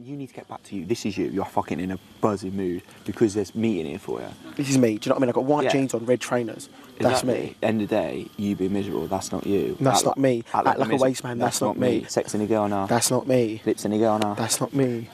You need to get back to you. This is you. You're fucking in a buzzing mood because there's meeting here for you. This is me. Do you know what I mean? I've got white Yeah. jeans on, red trainers. That's Exactly. me. End of the day, you be miserable. That's not you. That's Act not like- me. Act like a waste man. That's not me. Sex in a girl now. That's not me. Lips in a girl now. That's not me.